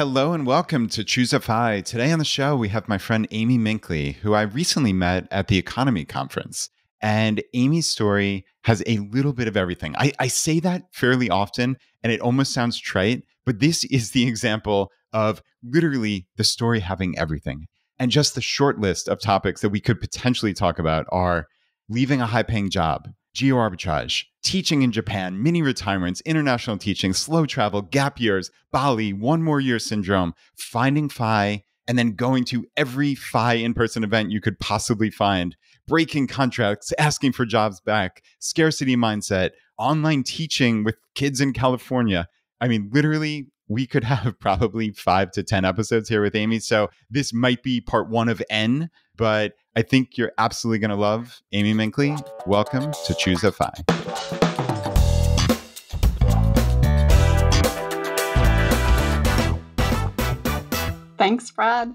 Hello and welcome to Choose FI. Today on the show, we have my friend Amy Minkley, who I recently met at the EconoMe Conference. And Amy's story has a little bit of everything. I, I say that fairly often, and it almost sounds trite, but this is the example of literally the story having everything. And just the short list of topics that we could potentially talk about are leaving a high paying job, geo arbitrage, teaching in Japan, mini retirements, international teaching, slow travel, gap years, Bali, one more year syndrome, finding FI, and then going to every FI in person event you could possibly find, breaking contracts, asking for jobs back, scarcity mindset, online teaching with kids in California. I mean, literally, we could have probably five to 10 episodes here with Amy. So this might be part one of N, but I think you're absolutely going to love Amy Minkley. Welcome to Choose a FI. Thanks, Brad.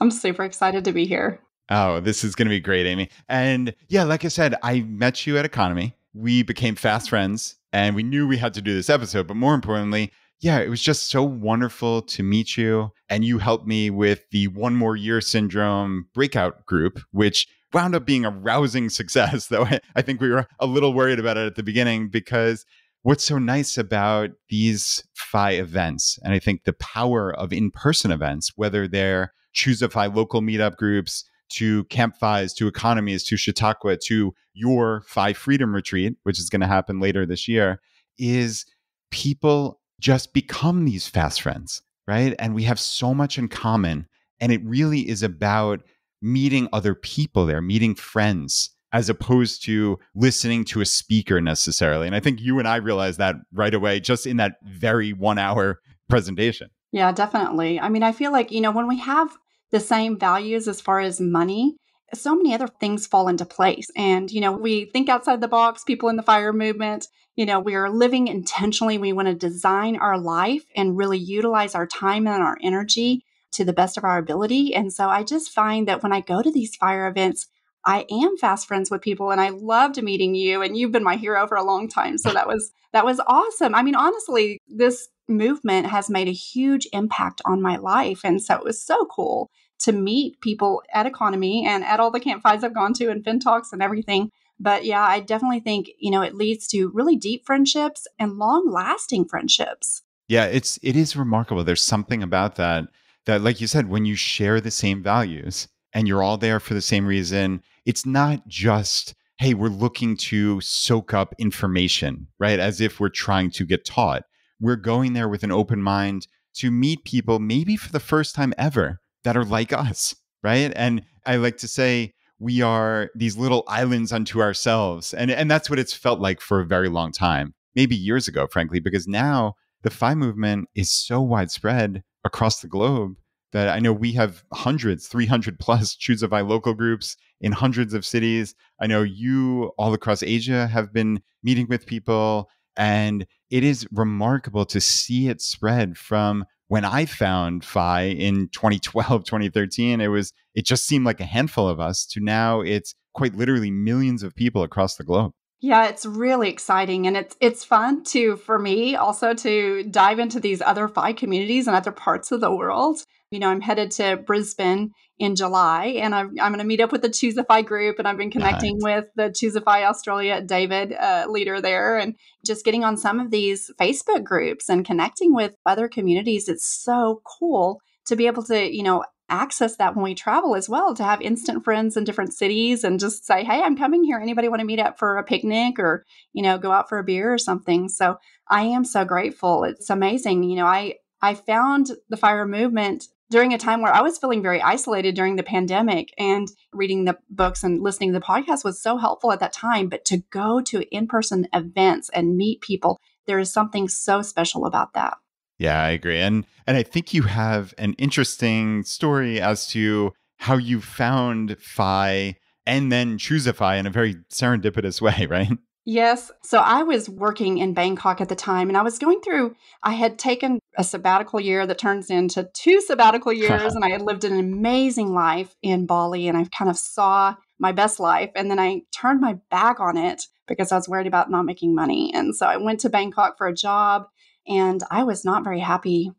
I'm super excited to be here. Oh, this is going to be great, Amy. And yeah, like I said, I met you at EconoMe. We became fast friends and we knew we had to do this episode. But more importantly, yeah, it was just so wonderful to meet you. And you helped me with the One More Year Syndrome breakout group, which wound up being a rousing success, though I think we were a little worried about it at the beginning because what's so nice about these FI events, and I think the power of in person events, whether they're Choose a FI local meetup groups, to Camp FIs, to EconoMes, to Chautauqua, to your FI Freedom Retreat, which is going to happen later this year, is people just become these fast friends, right? And we have so much in common. And it really is about meeting other people there, meeting friends, as opposed to listening to a speaker necessarily. And I think you and I realized that right away, just in that very one hour presentation. Yeah, definitely. I mean, I feel like, you know, when we have the same values as far as money, so many other things fall into place. And, you know, we think outside the box, people in the fire movement, you know, we are living intentionally. We want to design our life and really utilize our time and our energy to the best of our ability. And so I just find that when I go to these fire events, I am fast friends with people and I loved meeting you and you've been my hero for a long time. So that was that was awesome. I mean honestly, this movement has made a huge impact on my life and so it was so cool to meet people at EconoMe and at all the Camp FIs I've gone to and fin talks and everything but yeah, I definitely think, you know, it leads to really deep friendships and long lasting friendships. Yeah, it's it is remarkable. There's something about that that like you said when you share the same values and you're all there for the same reason, it's not just hey, we're looking to soak up information, right? As if we're trying to get taught. We're going there with an open mind to meet people maybe for the first time ever that are like us, right? And I like to say we are these little islands unto ourselves. And, and that's what it's felt like for a very long time, maybe years ago, frankly, because now the FI movement is so widespread across the globe that I know we have hundreds, 300 plus Choose a FI local groups in hundreds of cities. I know you all across Asia have been meeting with people. And it is remarkable to see it spread from when I found FI in 2012, 2013, it was it just seemed like a handful of us to now it's quite literally millions of people across the globe. Yeah, it's really exciting and it's it's fun to for me also to dive into these other FI communities and other parts of the world. You know, I'm headed to Brisbane in July, and I'm, I'm going to meet up with the Choose a FI group, and I've been connecting nice. with the Choose a FI Australia David uh, leader there, and just getting on some of these Facebook groups and connecting with other communities. It's so cool to be able to, you know, access that when we travel as well to have instant friends in different cities and just say hey i'm coming here anybody want to meet up for a picnic or you know go out for a beer or something so i am so grateful it's amazing you know i i found the fire movement during a time where I was feeling very isolated during the pandemic and reading the books and listening to the podcast was so helpful at that time. But to go to in person events and meet people, there is something so special about that. Yeah, I agree. And and I think you have an interesting story as to how you found FI and then choose a FI in a very serendipitous way, right? Yes. So I was working in Bangkok at the time and I was going through, I had taken a sabbatical year that turns into two sabbatical years and I had lived an amazing life in Bali and I kind of saw my best life. And then I turned my back on it because I was worried about not making money. And so I went to Bangkok for a job and I was not very happy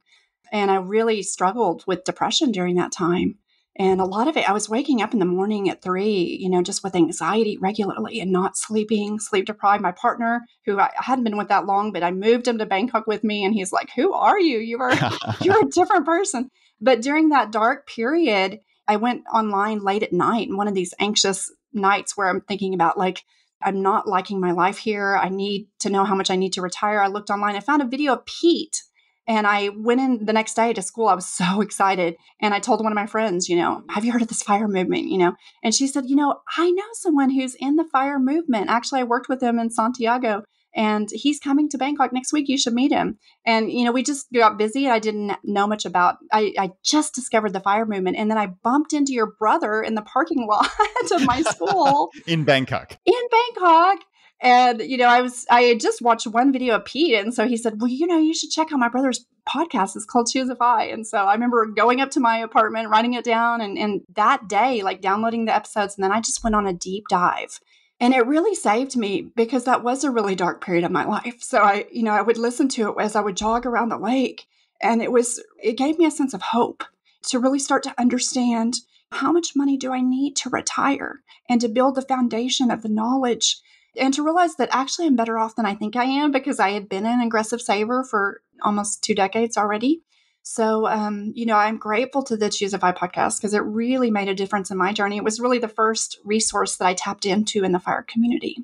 And I really struggled with depression during that time. And a lot of it, I was waking up in the morning at three, you know, just with anxiety regularly and not sleeping, sleep deprived. My partner, who I hadn't been with that long, but I moved him to Bangkok with me, and he's like, "Who are you? You are you're a different person." But during that dark period, I went online late at night, and one of these anxious nights where I'm thinking about like I'm not liking my life here. I need to know how much I need to retire. I looked online. I found a video of Pete and I went in the next day to school. I was so excited. And I told one of my friends, you know, have you heard of this fire movement? You know, and she said, you know, I know someone who's in the fire movement. Actually, I worked with him in Santiago and he's coming to Bangkok next week. You should meet him. And, you know, we just got busy. I didn't know much about, I, I just discovered the fire movement. And then I bumped into your brother in the parking lot of my school in Bangkok. In Bangkok. And, you know, I was, I had just watched one video of Pete. And so he said, well, you know, you should check out my brother's podcast. It's called Choose a Fi. And so I remember going up to my apartment, writing it down, and, and that day, like downloading the episodes. And then I just went on a deep dive. And it really saved me because that was a really dark period of my life. So I, you know, I would listen to it as I would jog around the lake. And it was, it gave me a sense of hope to really start to understand how much money do I need to retire and to build the foundation of the knowledge and to realize that actually I'm better off than I think I am because I had been an aggressive saver for almost two decades already. So, um, you know, I'm grateful to the Choose a Fi podcast because it really made a difference in my journey. It was really the first resource that I tapped into in the fire community.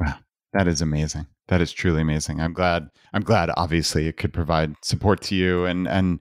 Wow, that is amazing. That is truly amazing. I'm glad. I'm glad. Obviously, it could provide support to you, and and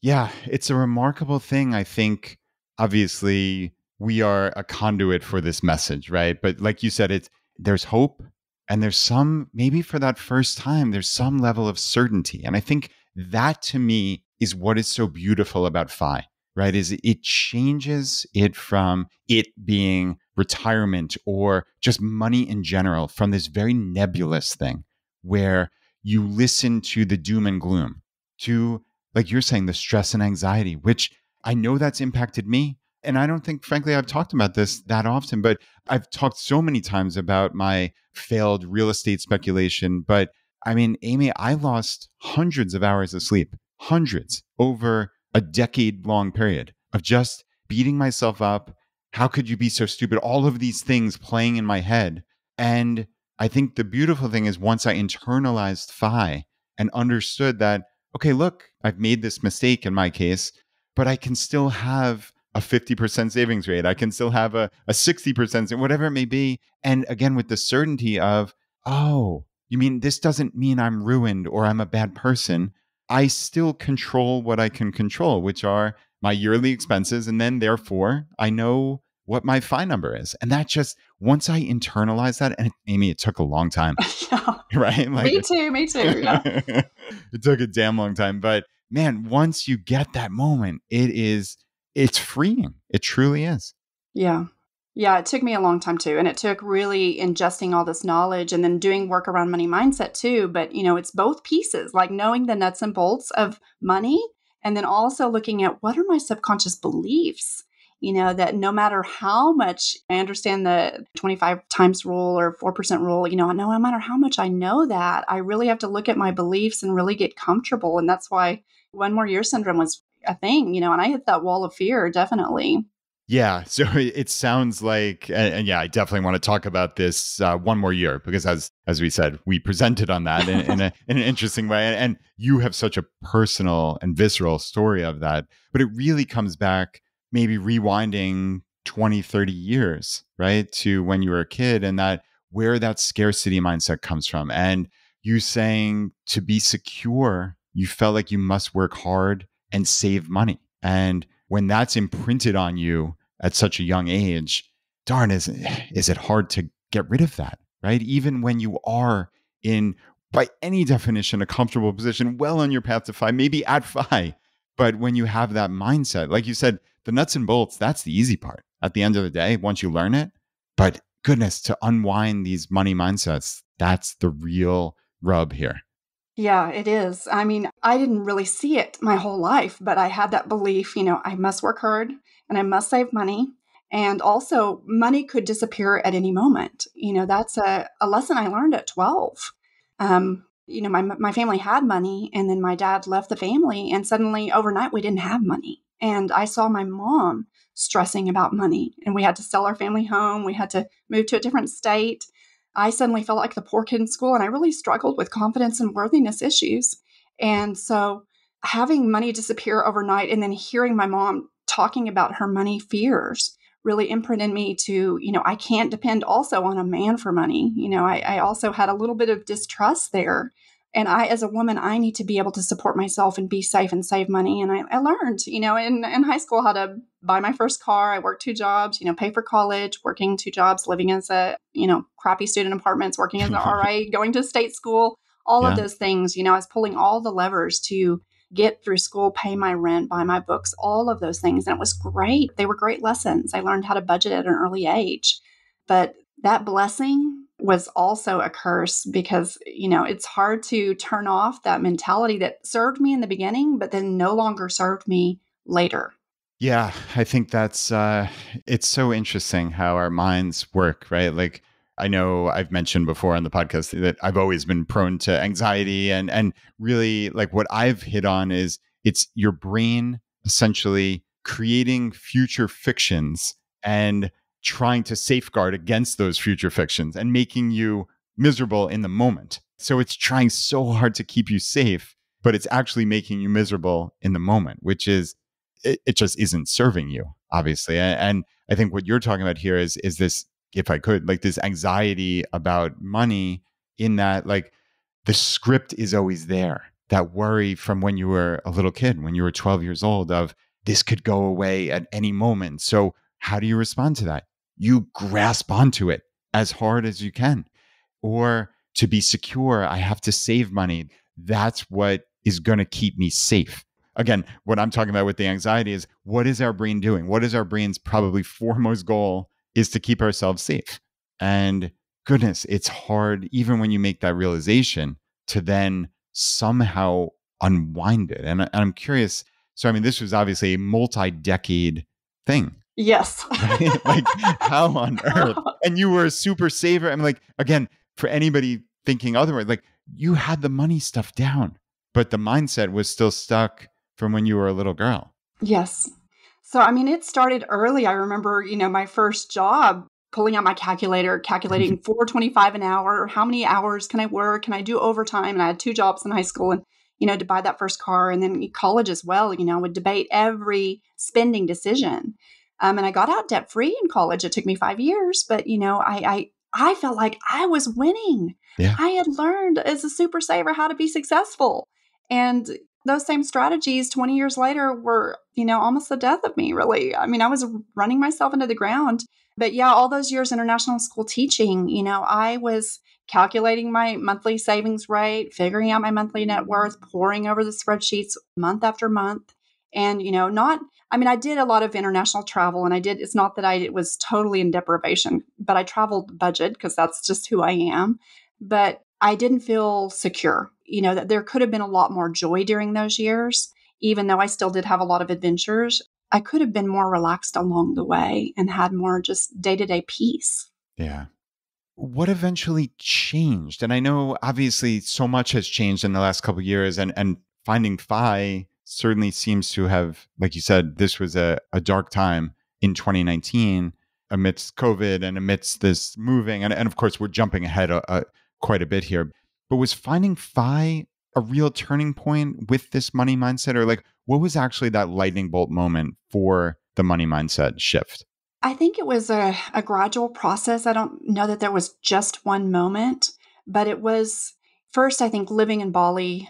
yeah, it's a remarkable thing. I think obviously we are a conduit for this message, right? But like you said, it's there's hope and there's some maybe for that first time there's some level of certainty. And i think that to me is what is so beautiful about fi right is it changes it from it being retirement or just money in general from this very nebulous thing where you listen to the doom and gloom to like you're saying the stress and anxiety which i know that's impacted me and I don't think, frankly, I've talked about this that often, but I've talked so many times about my failed real estate speculation. But I mean, Amy, I lost hundreds of hours of sleep, hundreds over a decade long period of just beating myself up. How could you be so stupid? All of these things playing in my head. And I think the beautiful thing is once I internalized FI and understood that, okay, look, I've made this mistake in my case, but I can still have a 50% savings rate. I can still have a, a 60%, whatever it may be. And again, with the certainty of, oh, you mean this doesn't mean I'm ruined or I'm a bad person. I still control what I can control, which are my yearly expenses. And then therefore, I know what my fine number is. And that just, once I internalize that, and Amy, it took a long time, yeah. right? Like, me too, me too. Yeah. it took a damn long time. But man, once you get that moment, it is it's freeing. It truly is. Yeah. Yeah, it took me a long time too. And it took really ingesting all this knowledge and then doing work around money mindset too. But, you know, it's both pieces like knowing the nuts and bolts of money and then also looking at what are my subconscious beliefs? You know, that no matter how much I understand the 25 times rule or 4% rule, you know, no matter how much I know that, I really have to look at my beliefs and really get comfortable. And that's why one more year syndrome was a thing, you know, and I hit that wall of fear definitely. Yeah, so it sounds like, and, and, yeah, I definitely want to talk about this uh, one more year because, as as we said, we presented on that in, in, a, in an interesting way, and, and you have such a personal and visceral story of that. But it really comes back, maybe rewinding 20, 30 years, right, to when you were a kid, and that where that scarcity mindset comes from, and you saying to be secure, you felt like you must work hard and save money. And when that's imprinted on you at such a young age, darn, is, is it hard to get rid of that, right? Even when you are in, by any definition, a comfortable position, well on your path to FI, maybe at FI. But when you have that mindset, like you said, the nuts and bolts, that's the easy part at the end of the day, once you learn it. But goodness, to unwind these money mindsets, that's the real rub here. Yeah, it is. I mean, I didn't really see it my whole life, but I had that belief, you know, I must work hard and I must save money. And also, money could disappear at any moment. You know, that's a, a lesson I learned at 12. Um, you know, my my family had money and then my dad left the family and suddenly overnight we didn't have money. And I saw my mom stressing about money and we had to sell our family home, we had to move to a different state. I suddenly felt like the poor kid in school and I really struggled with confidence and worthiness issues. And so having money disappear overnight and then hearing my mom talking about her money fears really imprinted me to, you know, I can't depend also on a man for money. You know, I, I also had a little bit of distrust there. And I, as a woman, I need to be able to support myself and be safe and save money. And I, I learned, you know, in, in high school how to buy my first car. I worked two jobs, you know, pay for college, working two jobs, living as a, you know, crappy student apartments, working as an RA, going to state school, all yeah. of those things. You know, I was pulling all the levers to get through school, pay my rent, buy my books, all of those things. And it was great. They were great lessons. I learned how to budget at an early age. But that blessing was also a curse because, you know, it's hard to turn off that mentality that served me in the beginning, but then no longer served me later. Yeah, I think that's uh it's so interesting how our minds work, right? Like I know I've mentioned before on the podcast that I've always been prone to anxiety and and really like what I've hit on is it's your brain essentially creating future fictions and trying to safeguard against those future fictions and making you miserable in the moment. So it's trying so hard to keep you safe, but it's actually making you miserable in the moment, which is it, it just isn't serving you, obviously. And, and I think what you're talking about here is is this if I could, like this anxiety about money in that like the script is always there. That worry from when you were a little kid, when you were 12 years old, of this could go away at any moment. So, how do you respond to that? You grasp onto it as hard as you can. Or to be secure, I have to save money. That's what is going to keep me safe. Again, what I'm talking about with the anxiety is what is our brain doing? What is our brain's probably foremost goal is to keep ourselves safe. And goodness, it's hard, even when you make that realization, to then somehow unwind it. And, I'm curious. So, I mean, this was obviously a multi decade thing. Yes. Right? like, how on earth? And you were a super saver. I'm like, again, for anybody thinking otherwise, like, you had the money stuff down, but the mindset was still stuck from when you were a little girl. Yes. So, I mean, it started early. I remember, you know, my first job pulling out my calculator, calculating 425 an hour. How many hours can I work? Can I do overtime? And I had two jobs in high school and, you know, to buy that first car and then college as well, you know, I would debate every spending decision. Um, and I got out debt free in college. It took me five years, but, you know, I, I, I felt like I was winning. Yeah. I had learned as a super saver how to be successful. And those same strategies 20 years later were, you know, almost the death of me, really. I mean, I was running myself into the ground. But yeah, all those years international school teaching, you know, I was calculating my monthly savings rate, figuring out my monthly net worth, pouring over the spreadsheets month after month. And, you know, not, I mean, I did a lot of international travel and I did, it's not that I was totally in deprivation, but I traveled budget because that's just who I am. But I didn't feel secure you know, that there could have been a lot more joy during those years, even though I still did have a lot of adventures. I could have been more relaxed along the way and had more just day to day peace. Yeah. What eventually changed? And I know obviously so much has changed in the last couple years and, and finding FI certainly seems to have, like you said, this was a, a dark time in 2019 amidst COVID and amidst this moving. And, and of course, we're jumping ahead quite a bit here. But was finding FI a real turning point with this money mindset? Or like, what was actually that lightning bolt moment for the money mindset shift? I think it was a, a gradual process. I don't know that there was just one moment, but it was first, I think, living in Bali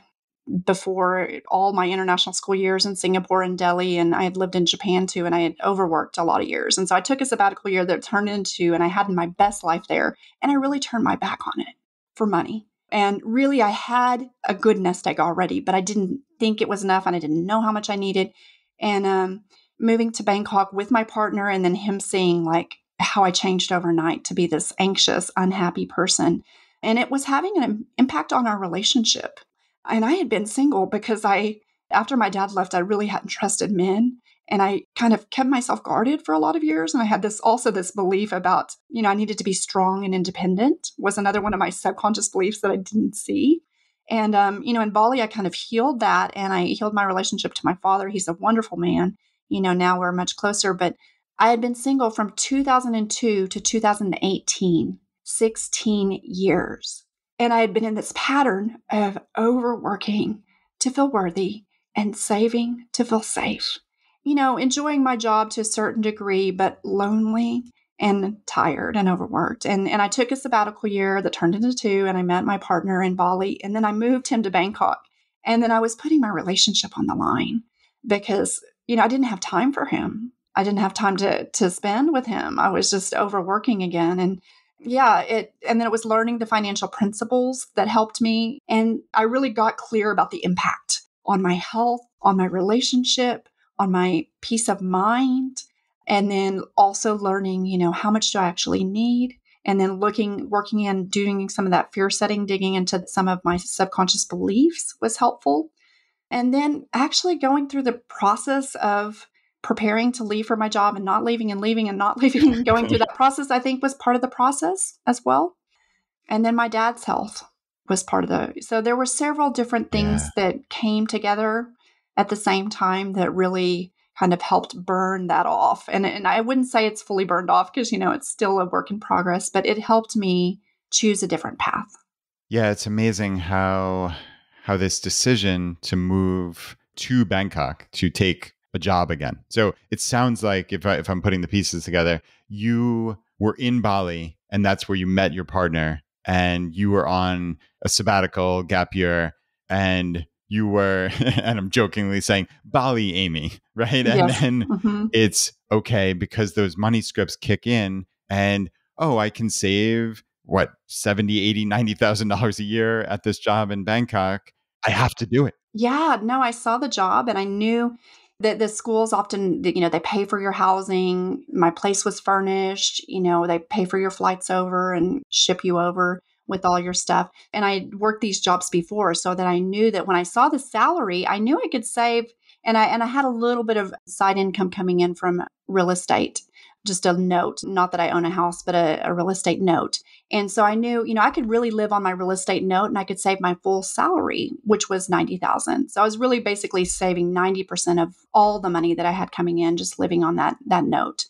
before all my international school years in Singapore and Delhi, and I had lived in Japan too, and I had overworked a lot of years. And so I took a sabbatical year that turned into, and I had my best life there, and I really turned my back on it for money. And really, I had a good nest egg already, but I didn't think it was enough and I didn't know how much I needed. And um, moving to Bangkok with my partner and then him seeing like how I changed overnight to be this anxious, unhappy person. And it was having an impact on our relationship. And I had been single because I, after my dad left, I really hadn't trusted men and I kind of kept myself guarded for a lot of years. And I had this also this belief about, you know, I needed to be strong and independent was another one of my subconscious beliefs that I didn't see. And, um, you know, in Bali, I kind of healed that and I healed my relationship to my father. He's a wonderful man. You know, now we're much closer, but I had been single from 2002 to 2018, 16 years. And I had been in this pattern of overworking to feel worthy and saving to feel safe. You know, enjoying my job to a certain degree, but lonely and tired and overworked. And and I took a sabbatical year that turned into two and I met my partner in Bali and then I moved him to Bangkok. And then I was putting my relationship on the line because you know, I didn't have time for him. I didn't have time to to spend with him. I was just overworking again and yeah, it and then it was learning the financial principles that helped me and I really got clear about the impact on my health, on my relationship, on my peace of mind, and then also learning, you know, how much do I actually need? And then looking, working in doing some of that fear setting, digging into some of my subconscious beliefs was helpful. And then actually going through the process of preparing to leave for my job and not leaving and leaving and not leaving and going through that process, I think was part of the process as well. And then my dad's health was part of the, so there were several different things yeah. that came together at the same time that really kind of helped burn that off. And, and I wouldn't say it's fully burned off because, you know, it's still a work in progress, but it helped me choose a different path. Yeah, it's amazing how how this decision to move to Bangkok to take a job again. So it sounds like if I, if I'm putting the pieces together, you were in Bali and that's where you met your partner and you were on a sabbatical gap year and you were, and I'm jokingly saying, Bali Amy, right? And yes. then mm-hmm. it's okay because those money scripts kick in and, oh, I can save what, 70, 80, $90,000 a year at this job in Bangkok. I have to do it. Yeah, no, I saw the job and I knew that the schools often, you know, they pay for your housing. My place was furnished, you know, they pay for your flights over and ship you over with all your stuff. And I worked these jobs before so that I knew that when I saw the salary, I knew I could save and I and I had a little bit of side income coming in from real estate. Just a note, not that I own a house, but a, a real estate note. And so I knew, you know, I could really live on my real estate note and I could save my full salary, which was 90,000. So I was really basically saving 90% of all the money that I had coming in just living on that that note.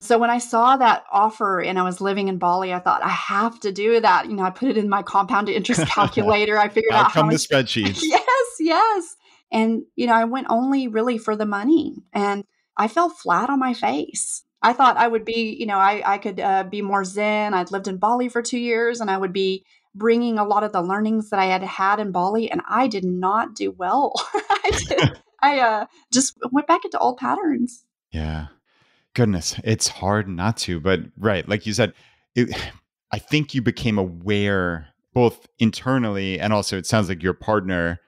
So when I saw that offer and I was living in Bali, I thought I have to do that. You know, I put it in my compound interest calculator. I figured out how come the spreadsheets. yes, yes. And you know, I went only really for the money, and I fell flat on my face. I thought I would be, you know, I I could uh, be more zen. I'd lived in Bali for two years, and I would be bringing a lot of the learnings that I had had in Bali, and I did not do well. I did. I uh, just went back into old patterns. Yeah goodness, it's hard not to. But right, like you said, it, I think you became aware both internally and also it sounds like your partner,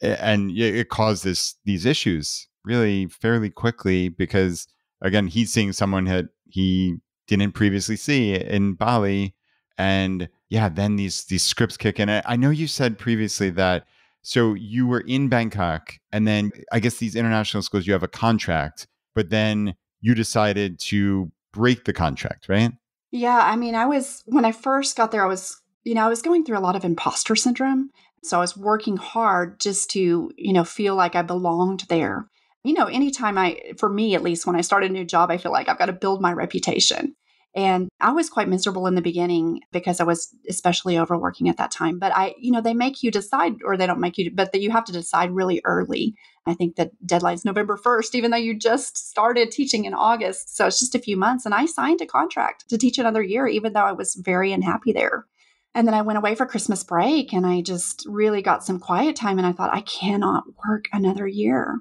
and it caused this these issues really fairly quickly because again he's seeing someone that he didn't previously see in Bali, and yeah, then these these scripts kick in. I know you said previously that. So you were in Bangkok, and then I guess these international schools, you have a contract, but then you decided to break the contract, right? Yeah, I mean, I was when I first got there, I was, you know, I was going through a lot of imposter syndrome. So I was working hard just to, you know, feel like I belonged there. You know, anytime I, for me at least, when I start a new job, I feel like I've got to build my reputation. And I was quite miserable in the beginning because I was especially overworking at that time. But I, you know, they make you decide, or they don't make you, but that you have to decide really early. I think that deadline's November 1st, even though you just started teaching in August. So it's just a few months. And I signed a contract to teach another year, even though I was very unhappy there. And then I went away for Christmas break and I just really got some quiet time. And I thought, I cannot work another year.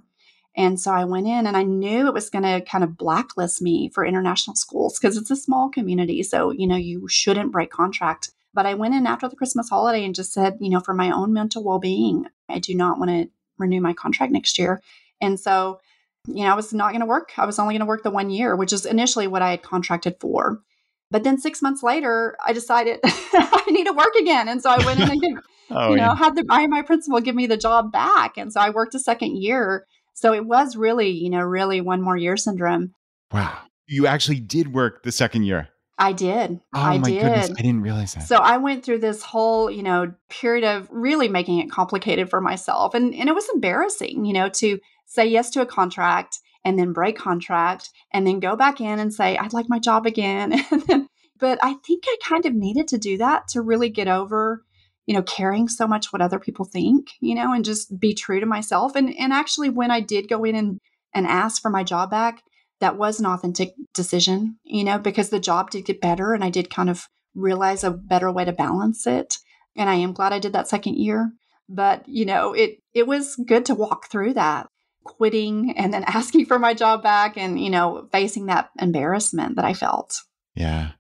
And so I went in and I knew it was going to kind of blacklist me for international schools because it's a small community. So, you know, you shouldn't break contract. But I went in after the Christmas holiday and just said, you know, for my own mental well being, I do not want to renew my contract next year. And so, you know, I was not going to work. I was only going to work the one year, which is initially what I had contracted for. But then six months later, I decided I need to work again. And so I went in and, oh, you know, yeah. had the, my, my principal give me the job back. And so I worked a second year so it was really, you know, really one more year syndrome. Wow. You actually did work the second year. I did. Oh I my did. goodness, I didn't realize that. So I went through this whole, you know, period of really making it complicated for myself. And and it was embarrassing, you know, to say yes to a contract and then break contract and then go back in and say, I'd like my job again. but I think I kind of needed to do that to really get over, you know, caring so much what other people think, you know, and just be true to myself. And and actually when I did go in and and ask for my job back, that was an authentic decision, you know, because the job did get better and I did kind of realize a better way to balance it. And I am glad I did that second year. But, you know, it it was good to walk through that, quitting and then asking for my job back and, you know, facing that embarrassment that I felt. Yeah.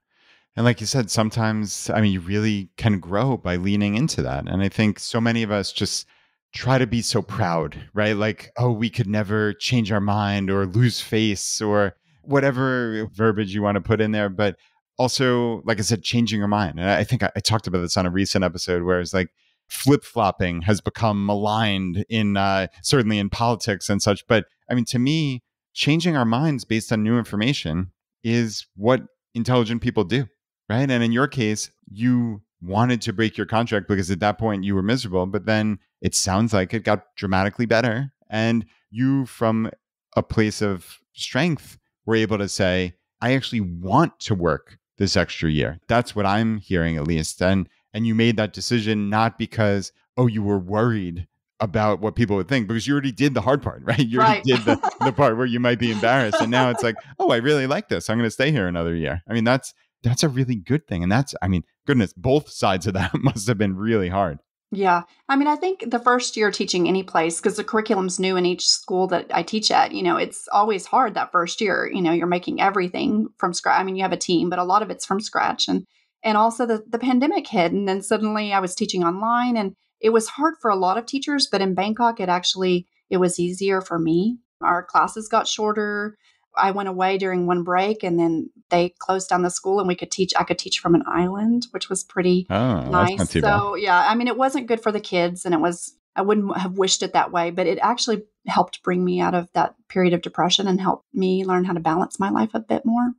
And like you said, sometimes, I mean, you really can grow by leaning into that. And I think so many of us just try to be so proud, right? Like, oh, we could never change our mind or lose face or whatever verbiage you want to put in there. But also, like I said, changing your mind. And I think I, I talked about this on a recent episode where it's like flip flopping has become maligned in uh, certainly in politics and such. But I mean, to me, changing our minds based on new information is what intelligent people do, right? And in your case, you wanted to break your contract because at that point you were miserable, but then it sounds like it got dramatically better. And you, from a place of strength, were able to say, I actually want to work this extra year. That's what I'm hearing at least. And and you made that decision not because, oh, you were worried about what people would think because you already did the hard part, right? You already Right. did the, the part where you might be embarrassed. And now it's like, oh, I really like this. I'm gonna stay here another year. I mean, that's that's a really good thing. And that's, I mean, goodness, both sides of that must have been really hard. Yeah. I mean, I think the first year teaching any place, because the curriculum's new in each school that I teach at, you know, it's always hard that first year. You know, you're making everything from scratch. I mean, you have a team, but a lot of it's from scratch. And and also the, the pandemic hit. And then suddenly I was teaching online and it was hard for a lot of teachers, but in Bangkok it actually it was easier for me. Our classes got shorter. I went away during one break and then they closed down the school and we could teach I could teach from an island, which was pretty Oh, nice. too bad. So yeah, I mean, it wasn't good for the kids, and it was I wouldn't have wished it that way, but it actually helped bring me out of that period of depression and helped me learn how to balance my life a bit more.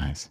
Nice.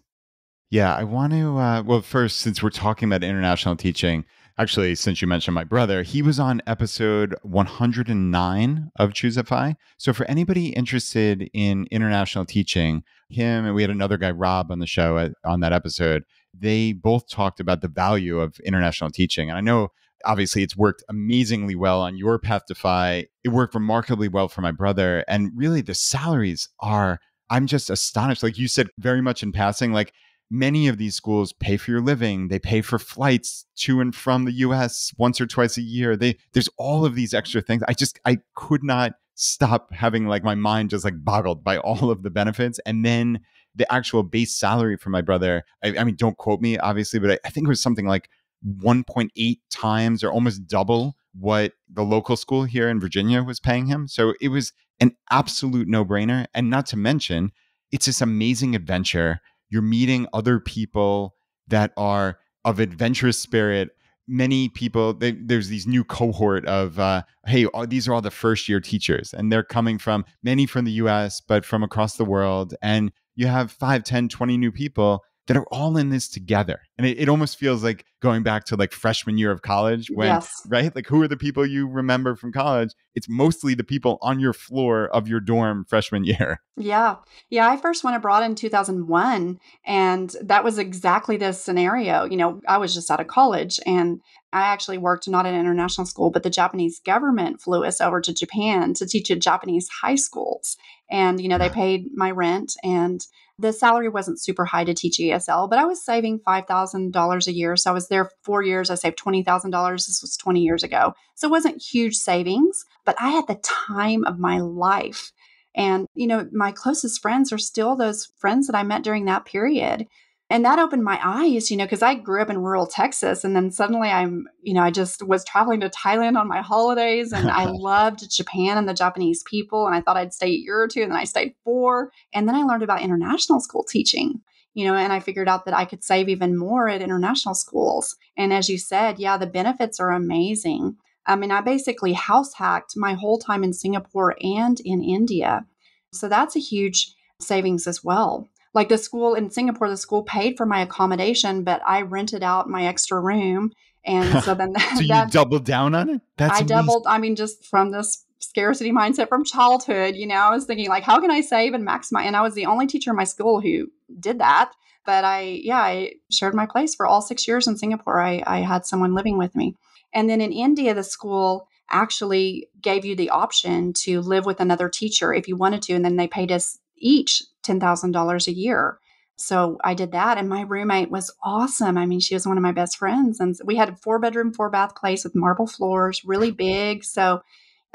Yeah, I want to. Uh, well, first, since we're talking about international teaching, actually, since you mentioned my brother, he was on episode 109 of Choose FI. So, for anybody interested in international teaching, him and we had another guy, Rob, on the show at, on that episode. They both talked about the value of international teaching, and I know. Obviously, it's worked amazingly well on your path to FI. It worked remarkably well for my brother. And really, the salaries are, I'm just astonished. Like you said, very much in passing, like many of these schools pay for your living. They pay for flights to and from the us once or twice a year. They there's all of these extra things. I just i could not stop having like my mind just like boggled by all of the benefits. And then the actual base salary for my brother i, I mean don't quote me obviously but I, I think it was something like 1.8 times or almost double what the local school here in virginia was paying him. So it was an absolute no-brainer. And not to mention it's this amazing adventure you're meeting other people that are of adventurous spirit. Many people they, there's these new cohort of uh, hey all, these are all the first year teachers and they're coming from many from the us but from across the world and you have 5 10 20 new people that are all in this together and it, it almost feels like going back to like freshman year of college when yes. right like who are the people you remember from college it's mostly the people on your floor of your dorm freshman year Yeah. Yeah. I first went abroad in 2001, and that was exactly this scenario. You know, I was just out of college, and I actually worked not at an international school, but the Japanese government flew us over to Japan to teach at Japanese high schools. And, you know, they paid my rent, and the salary wasn't super high to teach ESL, but I was saving $5,000 a year. So I was there four years. I saved $20,000. This was 20 years ago. So it wasn't huge savings, but I had the time of my life. And, you know, my closest friends are still those friends that I met during that period. And that opened my eyes, you know, because I grew up in rural Texas. And then suddenly I'm, you know, I just was traveling to Thailand on my holidays and I loved Japan and the Japanese people. And I thought I'd stay a year or two. And then I stayed four. And then I learned about international school teaching, you know, and I figured out that I could save even more at international schools. And as you said, yeah, the benefits are amazing. I mean, I basically house hacked my whole time in Singapore and in India. So that's a huge savings as well. Like the school in Singapore, the school paid for my accommodation, but I rented out my extra room. And so then so you doubled down on it? That's I amazing. doubled, I mean, just from this scarcity mindset from childhood, you know, I was thinking like, how can I save and maximize? And I was the only teacher in my school who did that. But I, yeah, I shared my place for all six years in Singapore. I, I had someone living with me. And then in India, the school actually gave you the option to live with another teacher if you wanted to. And then they paid us each $10,000 a year. So I did that. And my roommate was awesome. I mean, she was one of my best friends. And we had a four bedroom, four bath place with marble floors, really big. So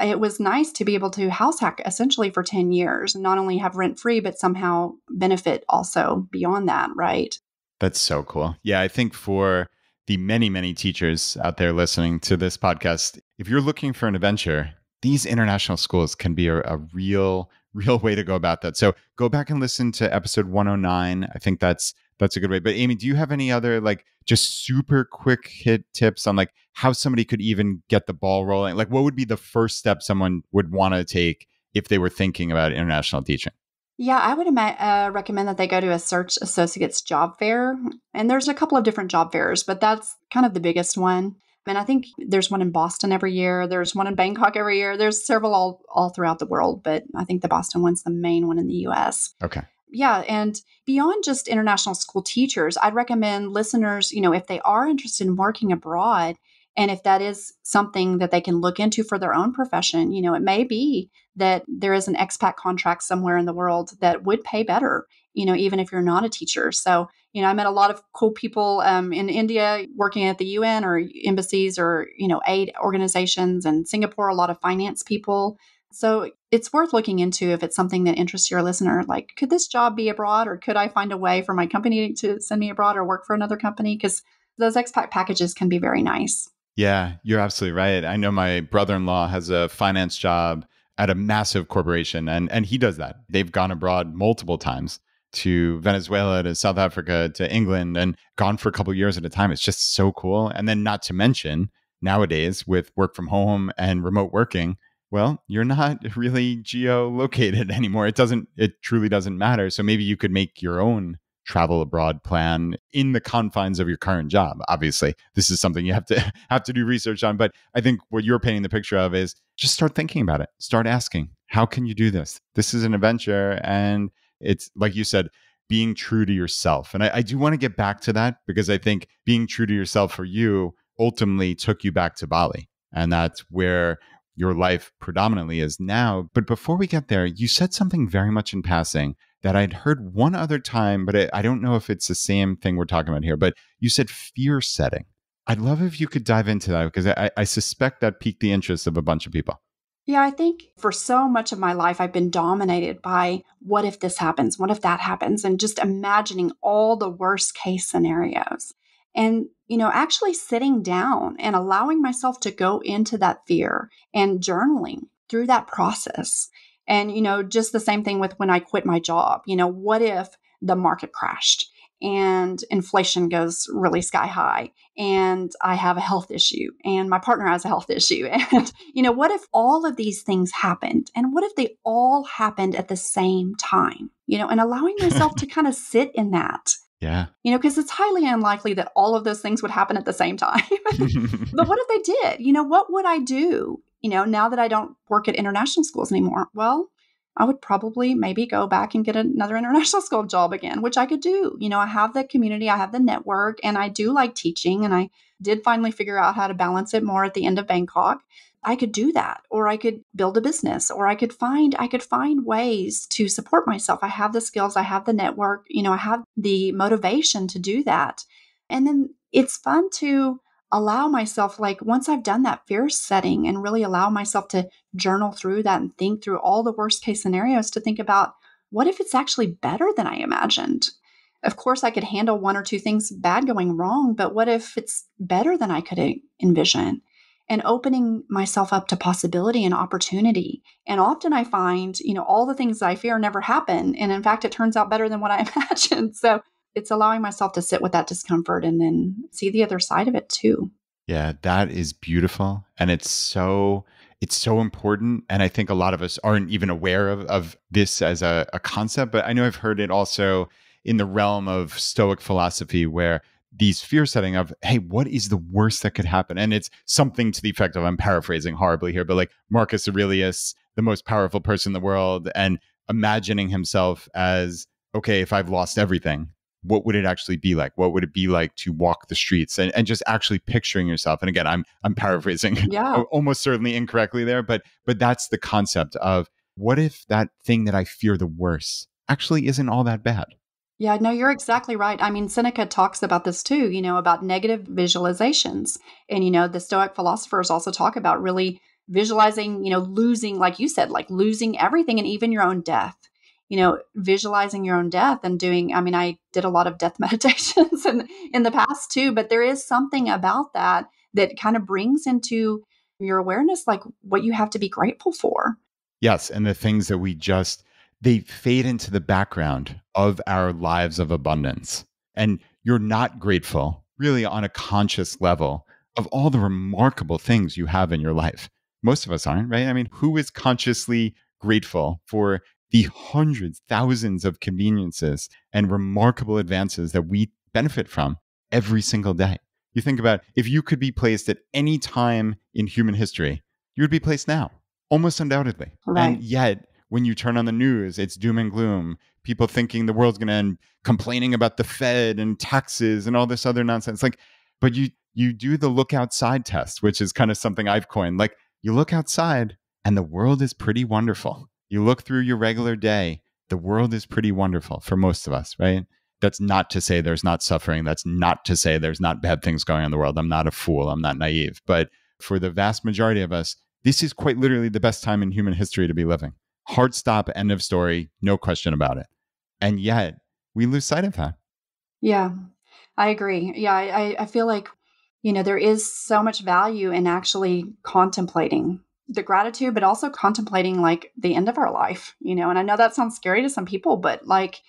it was nice to be able to house hack essentially for 10 years and not only have rent free, but somehow benefit also beyond that, right? That's so cool. Yeah, I think for the many, many teachers out there listening to this podcast, if you're looking for an adventure, these international schools can be a, a real real way to go about that. So go back and listen to episode 109. I think that's that's a good way. But Amy, do you have any other like just super quick hit tips on like how somebody could even get the ball rolling? Like what would be the first step someone would want to take if they were thinking about international teaching? Yeah, I would uh, recommend that they go to a Search Associates job fair. And there's a couple of different job fairs, but that's kind of the biggest one. And I think there's one in Boston every year. There's one in Bangkok every year. There's several all, all throughout the world, but I think the Boston one's the main one in the US. Okay. Yeah. And beyond just international school teachers, I'd recommend listeners, you know, if they are interested in working abroad, and if that is something that they can look into for their own profession, you know, it may be that there is an expat contract somewhere in the world that would pay better, you know, even if you're not a teacher. So, you know, I met a lot of cool people um, in India working at the UN or embassies or, you know, aid organizations and Singapore, a lot of finance people. So it's worth looking into if it's something that interests your listener. Like, could this job be abroad or could I find a way for my company to send me abroad or work for another company? Because those expat packages can be very nice. Yeah, you're absolutely right. I know my brother-in-law has a finance job at a massive corporation and and he does that. They've gone abroad multiple times to Venezuela to South Africa to England and gone for a couple years at a time. It's just so cool. And then not to mention nowadays with work from home and remote working, well, you're not really geo-located anymore. It doesn't it truly doesn't matter. So maybe you could make your own travel abroad plan in the confines of your current job. Obviously, this is something you have to have to do research on, but I think what you're painting the picture of is just start thinking about it. Start asking, how can you do this? This is an adventure and it's like you said, being true to yourself. And I, I do want to get back to that because I think being true to yourself for you ultimately took you back to Bali. And that's where your life predominantly is now. But before we get there, you said something very much in passing that I'd heard one other time, but I don't know if it's the same thing we're talking about here. But you said fear setting. I'd love if you could dive into that because I, I suspect that piqued the interest of a bunch of people. Yeah, I think for so much of my life, I've been dominated by what if this happens? What if that happens? And just imagining all the worst case scenarios. And, you know, actually sitting down and allowing myself to go into that fear and journaling through that process and, you know, just the same thing with when I quit my job. You know, what if the market crashed and inflation goes really sky high and I have a health issue and my partner has a health issue? And, you know, what if all of these things happened? And what if they all happened at the same time? You know, and allowing myself to kind of sit in that yeah. You know, because it's highly unlikely that all of those things would happen at the same time. but what if they did? You know, what would I do? you know, now that I don't work at international schools anymore, well, I would probably maybe go back and get another international school job again, which I could do. You know, I have the community, I have the network, and I do like teaching. And I did finally figure out how to balance it more at the end of Bangkok. I could do that, or I could build a business, or I could find I could find ways to support myself. I have the skills, I have the network, you know, I have the motivation to do that. And then it's fun to allow myself, like, once I've done that fear setting and really allow myself to journal through that and think through all the worst case scenarios, to think about what if it's actually better than I imagined? Of course, I could handle one or two things bad going wrong, but what if it's better than I could envision? And opening myself up to possibility and opportunity. And often I find, you know, all the things I fear never happen. And in fact, it turns out better than what I imagined. So it's allowing myself to sit with that discomfort and then see the other side of it too. Yeah, that is beautiful. And it's so it's so important. And I think a lot of us aren't even aware of, of this as a, a concept, but I know I've heard it also in the realm of Stoic philosophy where these fear setting of, hey, what is the worst that could happen? And it's something to the effect of, I'm paraphrasing horribly here, but like Marcus Aurelius, the most powerful person in the world, and imagining himself as, okay, if I've lost everything, what would it actually be like? What would it be like to walk the streets and, and just actually picturing yourself? And again, I'm I'm paraphrasing yeah. almost certainly incorrectly there, but but that's the concept of what if that thing that I fear the worst actually isn't all that bad? Yeah, no, you're exactly right. I mean, Seneca talks about this too, you know, about negative visualizations. And, you know, the Stoic philosophers also talk about really visualizing, you know, losing, like you said, like losing everything and even your own death. You know, visualizing your own death and doing, I mean, I did a lot of death meditations in, in the past too, but there is something about that that kind of brings into your awareness like what you have to be grateful for. Yes. And the things that we just, they fade into the background of our lives of abundance. And you're not grateful, really, on a conscious level, of all the remarkable things you have in your life. Most of us aren't, right? I mean, who is consciously grateful for the hundreds, thousands of conveniences and remarkable advances that we benefit from every single day? You think about if you could be placed at any time in human history, you would be placed now, almost undoubtedly. Right. And yet, when you turn on the news, it's doom and gloom. People thinking the world's going to end, complaining about the Fed and taxes and all this other nonsense. Like, but you you do the look outside test, which is kind of something I've coined. Like, you look outside, and the world is pretty wonderful. You look through your regular day, the world is pretty wonderful for most of us, right? That's not to say there's not suffering. That's not to say there's not bad things going on in the world. I'm not a fool. I'm not naive. But for the vast majority of us, this is quite literally the best time in human history to be living hard stop, end of story, no question about it. And yet we lose sight of that. Yeah, I agree. Yeah, I, I feel like, you know, there is so much value in actually contemplating the gratitude, but also contemplating like the end of our life, you know. And I know that sounds scary to some people, but like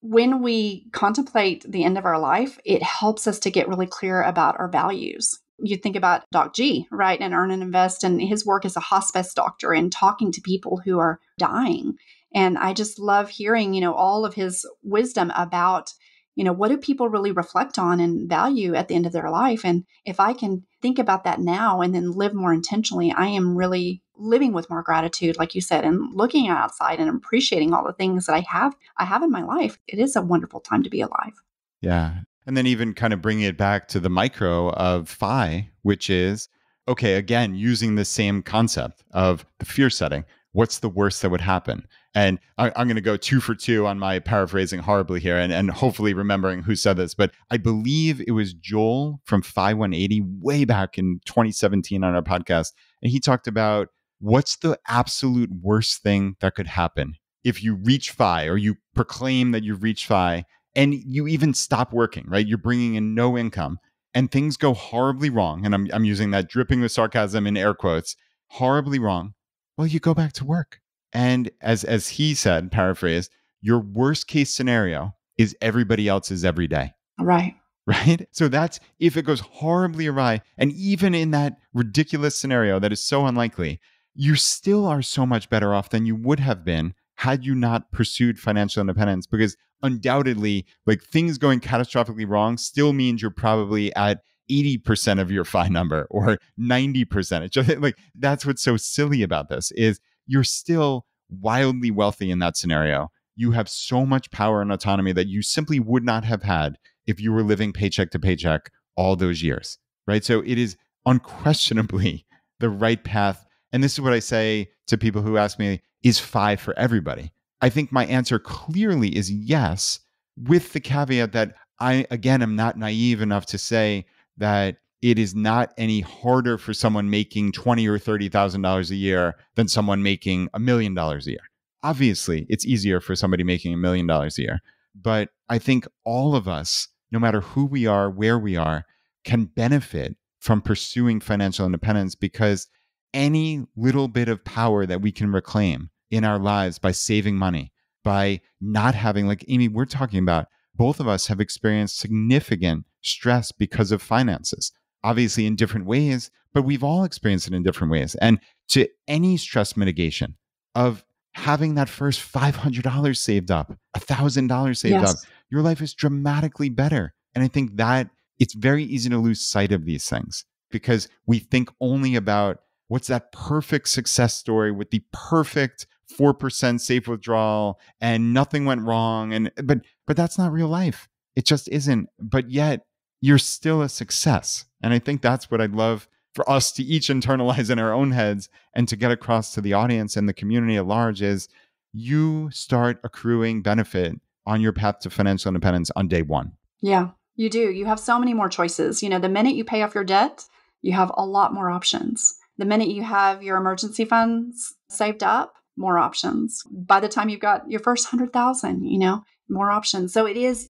when we contemplate the end of our life, it helps us to get really clear about our values you think about Doc G, right, and Earn and Invest, and his work as a hospice doctor and talking to people who are dying. And I just love hearing, you know, all of his wisdom about, you know, what do people really reflect on and value at the end of their life? And if I can think about that now and then live more intentionally, I am really living with more gratitude, like you said, and looking outside and appreciating all the things that I have I have in my life. It is a wonderful time to be alive. Yeah. And then even kind of bringing it back to the micro of FI which is okay, again, using the same concept of the fear setting. What's the worst that would happen? And I, am going to go two for two on my paraphrasing horribly here and, and hopefully remembering who said this, but I believe it was Joel from FI 180 way back in 2017 on our podcast. And he talked about what's the absolute worst thing that could happen if you reach FI or you proclaim that you've reached FI and you even stop working, right? You're bringing in no income and things go horribly wrong. And I'm, I'm using that dripping with sarcasm in air quotes, horribly wrong. Well, you go back to work. And as, as he said, paraphrased, your worst case scenario is everybody else's every day. Right. Right. So that's if it goes horribly awry. And even in that ridiculous scenario that is so unlikely, you still are so much better off than you would have been had you not pursued financial independence because undoubtedly like things going catastrophically wrong still means you're probably at 80% of your FI number or 90%. It's just like that's what's so silly about this is you're still wildly wealthy in that scenario. You have so much power and autonomy that you simply would not have had if you were living paycheck to paycheck all those years. Right? So it is unquestionably the right path. And this is what I say to people who ask me, is FI for everybody? I think my answer clearly is yes, with the caveat that I, again, am not naive enough to say that it is not any harder for someone making twenty or thirty thousand dollars a year than someone making a million dollars a year. Obviously, it's easier for somebody making a million dollars a year, but I think all of us, no matter who we are, where we are, can benefit from pursuing financial independence because any little bit of power that we can reclaim in our lives by saving money, by not having, like Amy, we're talking about, both of us have experienced significant stress because of finances. obviously in different ways, but we've all experienced it in different ways. And to any stress mitigation of having that first $500 saved up, $1,000 saved yes. up, your life is dramatically better. And I think that it's very easy to lose sight of these things because we think only about what's that perfect success story with the perfect 4% safe withdrawal and nothing went wrong and but but that's not real life it just isn't but yet you're still a success. And i think that's what i'd love for us to each internalize in our own heads and to get across to the audience and the community at large is you start accruing benefit on your path to financial independence on day one. Yeah you do. You have so many more choices. You know the minute you pay off your debt you have a lot more options. The minute you have your emergency funds saved up, more options. By the time you've got your first 100,000, you know, more options. So it is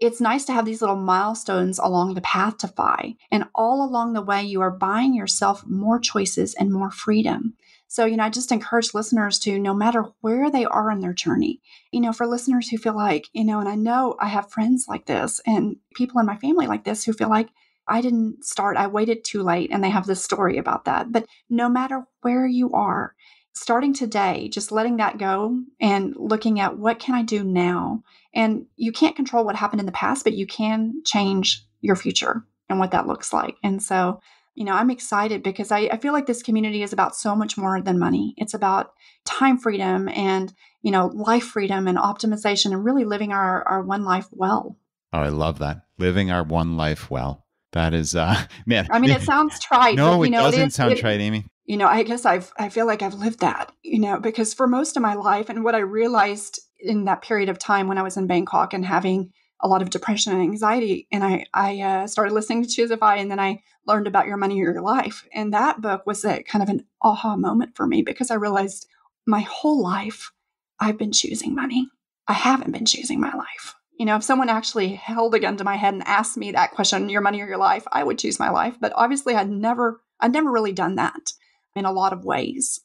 it's nice to have these little milestones along the path to FI. And all along the way, you are buying yourself more choices and more freedom. So, you know, I just encourage listeners to, no matter where they are in their journey, you know, for listeners who feel like, you know, and I know I have friends like this and people in my family like this who feel like, I didn't start, I waited too late. And they have this story about that. But no matter where you are, starting today, just letting that go and looking at what can I do now? And you can't control what happened in the past, but you can change your future and what that looks like. And so, you know, I'm excited because I, I feel like this community is about so much more than money. It's about time freedom and, you know, life freedom and optimization and really living our, our one life well. Oh, I love that. Living our one life well. That is, uh, man. I mean, it sounds trite. no, but, it know, doesn't it is, sound it, trite, Amy. You know, I guess I've, I feel like I've lived that, you know, because for most of my life and what I realized in that period of time when I was in Bangkok and having a lot of depression and anxiety, and I, I uh, started listening to Choose FI and then I learned about Your Money, or Your Life. And that book was a kind of an aha moment for me because I realized my whole life I've been choosing money. I haven't been choosing my life. You know, if someone actually held a gun to my head and asked me that question, your money or your life, I would choose my life. But obviously I'd never, I'd never really done that in a lot of ways.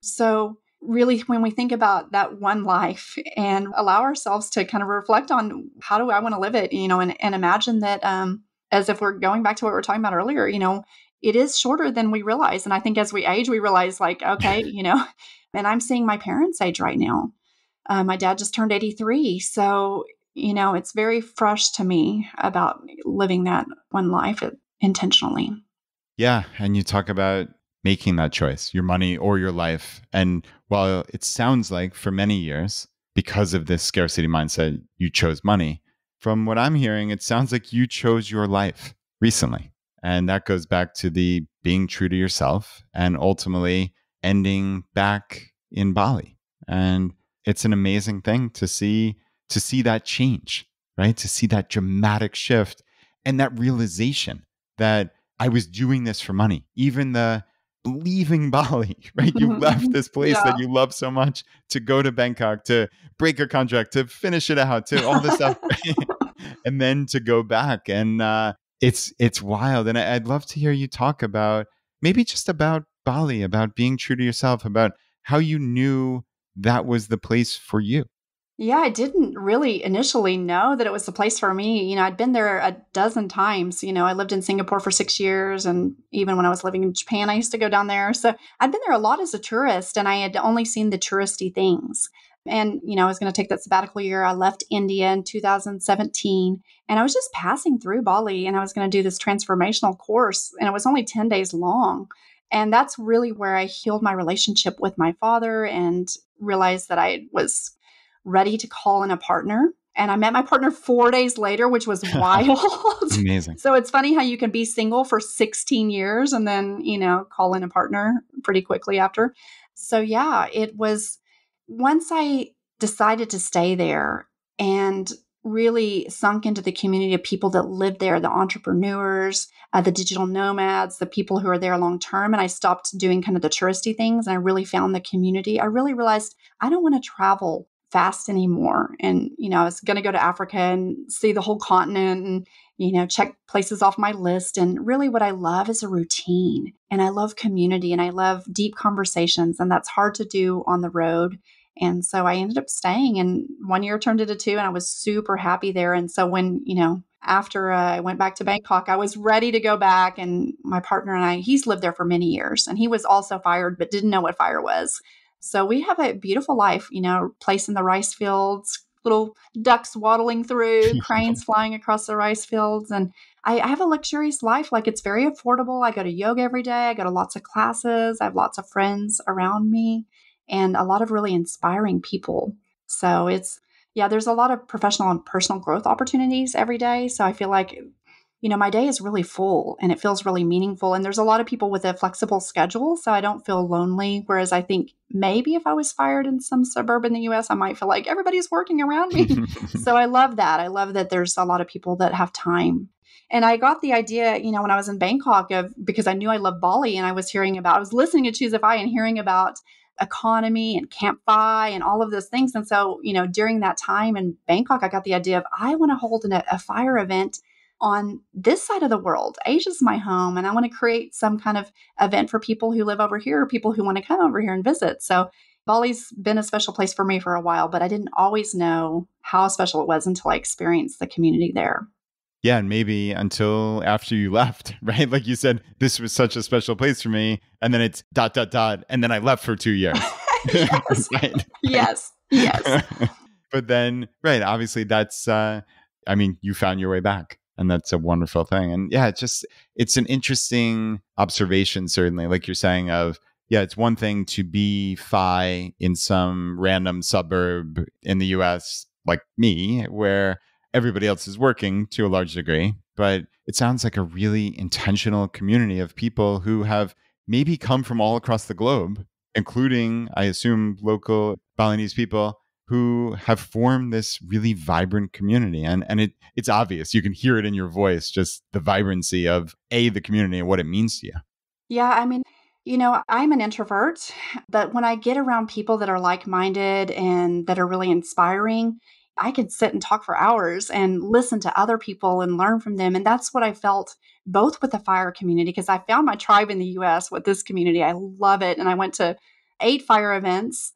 So really when we think about that one life and allow ourselves to kind of reflect on how do I want to live it, you know, and, and imagine that um, as if we're going back to what we were talking about earlier, you know, it is shorter than we realize. And I think as we age, we realize like, okay, you know, and I'm seeing my parents age right now. Uh, my dad just turned 83. So you know, it's very fresh to me about living that one life intentionally. Yeah. And you talk about making that choice, your money or your life. And while it sounds like for many years, because of this scarcity mindset, you chose money, from what I'm hearing, it sounds like you chose your life recently. And that goes back to the being true to yourself and ultimately ending back in Bali. And it's an amazing thing to see to see that change, right? To see that dramatic shift and that realization that I was doing this for money. Even the leaving Bali, right? You left this place yeah. that you love so much to go to Bangkok, to break a contract, to finish it out, to all this stuff, and then to go back. And uh, it's it's wild. And I'd love to hear you talk about maybe just about Bali, about being true to yourself, about how you knew that was the place for you. Yeah, I didn't really initially know that it was the place for me. You know, I'd been there a dozen times. You know, I lived in Singapore for six years. And even when I was living in Japan, I used to go down there. So I'd been there a lot as a tourist and I had only seen the touristy things. And, you know, I was going to take that sabbatical year. I left India in 2017 and I was just passing through Bali and I was going to do this transformational course. And it was only 10 days long. And that's really where I healed my relationship with my father and realized that I was ready to call in a partner. And I met my partner four days later, which was wild. Amazing. so it's funny how you can be single for 16 years and then, you know, call in a partner pretty quickly after. So, yeah, it was once I decided to stay there and really sunk into the community of people that live there the entrepreneurs uh, the digital nomads the people who are there long term and i stopped doing kind of the touristy things and i really found the community i really realized i don't want to travel fast anymore. And, you know, I was going to go to Africa and see the whole continent and, you know, check places off my list. And really, what I love is a routine and I love community and I love deep conversations. And that's hard to do on the road. And so I ended up staying, and one year turned into two, and I was super happy there. And so when, you know, after uh, I went back to Bangkok, I was ready to go back. And my partner and I, he's lived there for many years and he was also fired, but didn't know what fire was. So we have a beautiful life, you know, place in the rice fields, little ducks waddling through, cranes flying across the rice fields. And I, I, have a luxurious life. Like it's very affordable. I go to yoga every day. I go to lots of classes. I have lots of friends around me and a lot of really inspiring people. So it's, yeah, there's a lot of professional and personal growth opportunities every day. So I feel like, you know, my day is really full and it feels really meaningful. And there's a lot of people with a flexible schedule. So I don't feel lonely. Whereas I think maybe if I was fired in some suburb in the US, I might feel like everybody's working around me. so I love that. I love that there's a lot of people that have time. And I got the idea, you know, when I was in Bangkok of because I knew I loved Bali and I was hearing about, I was listening to Choose FI and hearing about EconoMe and Camp FI and all of those things. And so, you know, during that time in Bangkok, I got the idea of I want to hold an, a fire event on this side of the world. Asia's my home, and I want to create some kind of event for people who live over here, or people who want to come over here and visit. So, Bali's been a special place for me for a while, but I didn't always know how special it was until I experienced the community there. Yeah, and maybe until after you left, right? Like you said, this was such a special place for me. And then it's dot, dot, dot. And then I left for two years. yes. right? Yes. Yes. but then, right, obviously that's, uh, I mean, you found your way back. And that's a wonderful thing. And yeah, it's just, it's an interesting observation, certainly, like you're saying, of, yeah, it's one thing to be FI in some random suburb in the US, like me, where everybody else is working to a large degree, but it sounds like a really intentional community of people who have maybe come from all across the globe, including, I assume, local Balinese people who have formed this really vibrant community. And, and it, it's obvious. You can hear it in your voice, just the vibrancy of A, the community and what it means to you. Yeah, I mean, you know, I'm an introvert, but when I get around people that are like minded and that are really inspiring, I could sit and talk for hours and listen to other people and learn from them. And that's what I felt both with the fire community, because I found my tribe in the US with this community. I love it. And I went to eight fire events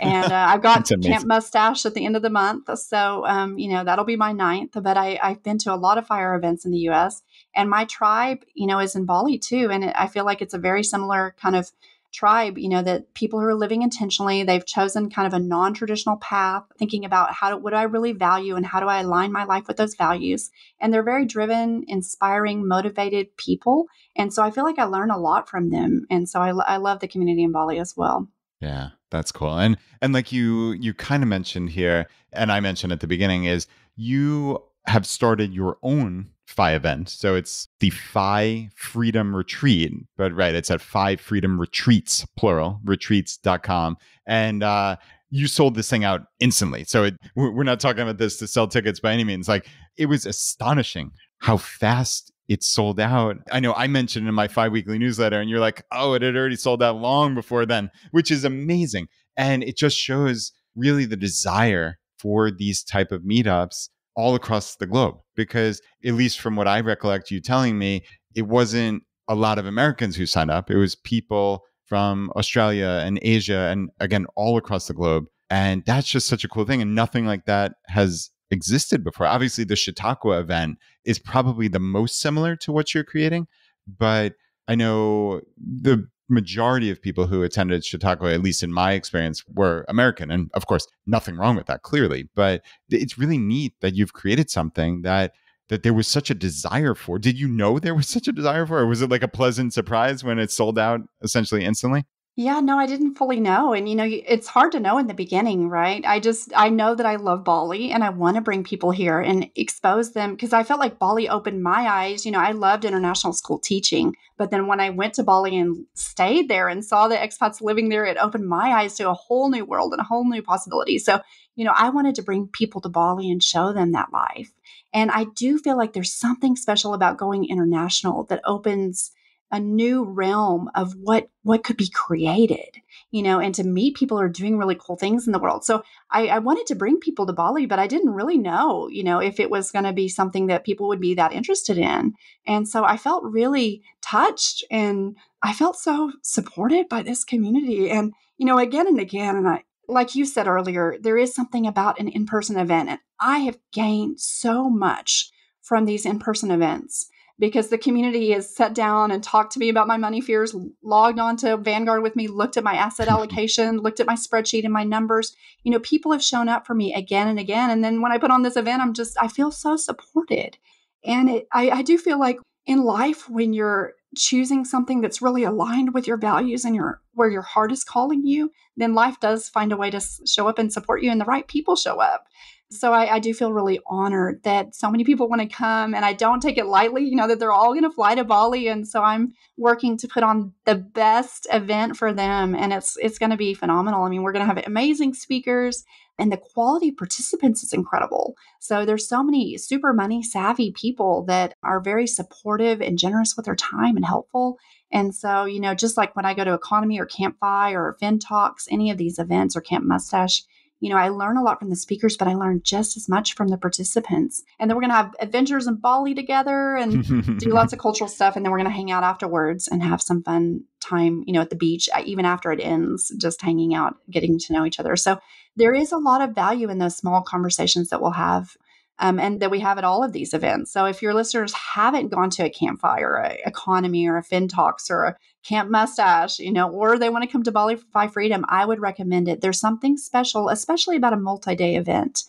and uh, I've got Camp Mustache at the end of the month. So, um, you know, that'll be my ninth. But I, I've been to a lot of fire events in the US and my tribe, you know, is in Bali too. And it, I feel like it's a very similar kind of tribe, you know, that people who are living intentionally, they've chosen kind of a non-traditional path, thinking about how do, what do I really value and how do I align my life with those values. And they're very driven, inspiring, motivated people. And so I feel like I learn a lot from them. And so I, I love the community in Bali as well. Yeah, that's cool. And and like you you kind of mentioned here, and I mentioned at the beginning, is you have started your own FI event. So it's the FI Freedom Retreat, but right, it's at FI Freedom Retreats, plural, retreats.com. And uh, you sold this thing out instantly. So it, we're not talking about this to sell tickets by any means. Like it was astonishing how fast it sold out. I know I mentioned in my FI weekly newsletter, and you're like, oh, it had already sold out long before then, which is amazing. And it just shows really the desire for these type of meetups all across the globe because at least from what I recollect you telling me, it wasn't a lot of Americans who signed up. It was people from Australia and Asia and again all across the globe. And that's just such a cool thing. And nothing like that has existed before. Obviously, the Chautauqua event is probably the most similar to what you're creating, but I know the majority of people who attended Chautauqua, at least in my experience, were American. And of course, nothing wrong with that, clearly. But it's really neat that you've created something that that there was such a desire for. Did you know there was such a desire for, or was it like a pleasant surprise when it sold out essentially instantly? Yeah, no, I didn't fully know. And, you know, it's hard to know in the beginning, right? I just, I know that I love Bali and I want to bring people here and expose them because I felt like Bali opened my eyes. You know, I loved international school teaching. But then when I went to Bali and stayed there and saw the expats living there, it opened my eyes to a whole new world and a whole new possibility. So, you know, I wanted to bring people to Bali and show them that life. And I do feel like there's something special about going international that opens a new realm of what what could be created you know and to meet people who are doing really cool things in the world. So I, I wanted to bring people to bali but i didn't really know you know if it was going to be something that people would be that interested in. And so i felt really touched and i felt so supported by this community. And you know again and again and i like you said earlier there is something about an in-person event and i have gained so much from these in person events because the community has sat down and talked to me about my money fears, logged on to Vanguard with me, looked at my asset allocation, looked at my spreadsheet and my numbers. You know, people have shown up for me again and again. And then when I put on this event, I'm just, I feel so supported. And it, I, I do feel like in life, when you're choosing something that's really aligned with your values and your where your heart is calling you, then life does find a way to show up and support you, and the right people show up. So I, I, do feel really honored that so many people want to come, and I don't take it lightly. You know that they're all going to fly to Bali, and so I'm working to put on the best event for them, and it's it's going to be phenomenal. I mean, we're going to have amazing speakers, and the quality of participants is incredible. So there's so many super money savvy people that are very supportive and generous with their time and helpful. And so, you know, just like when I go to EconoMe or Camp FI or Fin Talks, any of these events or Camp Mustache, you know, I learn a lot from the speakers, but I learn just as much from the participants. And then we're going to have adventures in Bali together and do lots of cultural stuff. And then we're going to hang out afterwards and have some fun time, you know, at the beach, uh, even after it ends, just hanging out, getting to know each other. So there is a lot of value in those small conversations that we'll have um, and that we have at all of these events. So if your listeners haven't gone to a Camp FI, a EconoMe, or a fin talks, or a camp mustache, you know, or they want to come to Bali FI Freedom, I would recommend it. There's something special, especially about a multi-day event.